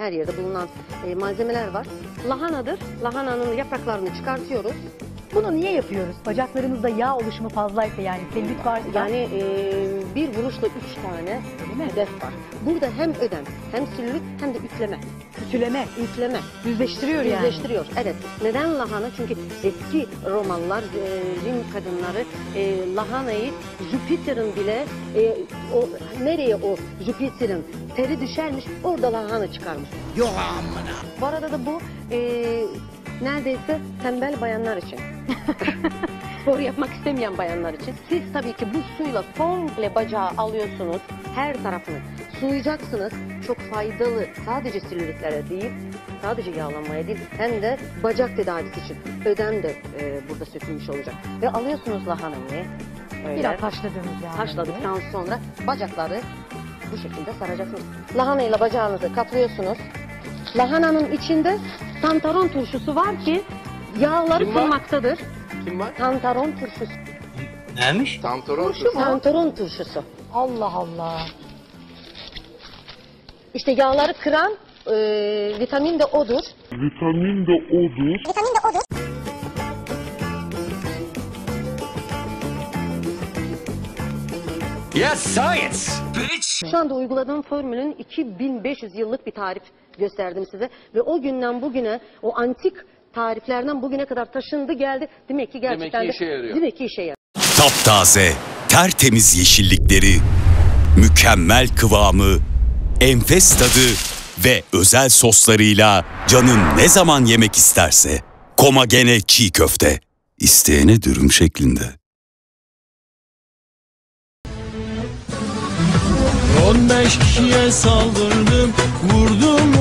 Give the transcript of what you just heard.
her yerde bulunan e, malzemeler var. Lahanadır. Lahananın yapraklarını çıkartıyoruz. Bunu niye yapıyoruz? Bacaklarımızda yağ oluşumu fazlaysa yani selülit varsa. Yani e, bir vuruşla üç tane hedef var. Burada hem ödem, hem sülülük hem de üfleme. Ütüleme, Üfleme. düzleştiriyor yani. Yüzleştiriyor. Evet. Neden lahana? Çünkü eski Romalılar, e, Rim kadınları e, lahanayı Jüpiter'in bile e, o nereye o Jüpiter'in teri düşermiş orada lahana çıkarmış. Yok amına. Bu arada da bu e, neredeyse tembel bayanlar için. Spor yapmak istemeyen bayanlar için. Siz tabii ki bu suyla komple bacağı alıyorsunuz. Her tarafını suyacaksınız. Çok faydalı sadece silülitlere değil, sadece yağlanmaya değil hem de bacak tedavisi için. Ödem de e, burada sökülmüş olacak. Ve alıyorsunuz lahanayı. Öyle. Biraz haşladığımız yani. Haşladıktan sonra bacakları bu şekilde saracaksınız. Lahanayla bacağınızı kaplıyorsunuz. Lahananın içinde santaron turşusu var ki yağları Kim var? kırmaktadır. Kim var? Santaron turşusu. Neymiş? Santoron Turşu santaron turşusu. Allah Allah. İşte yağları kıran e, vitamin de odur. Vitamin de odur. Yes science. Şu anda uyguladığım formülün 2500 yıllık bir tarif gösterdim size. Ve o günden bugüne o antik tariflerden bugüne kadar taşındı geldi. Demek ki gerçekten Demek ki de- işe yarıyor. Demek ki işe yarıyor. Taptaze, tertemiz yeşillikleri, mükemmel kıvamı, enfes tadı ve özel soslarıyla canın ne zaman yemek isterse. Komagene çiğ köfte. İsteyene dürüm şeklinde. 15 kişiye saldırdım Vurdum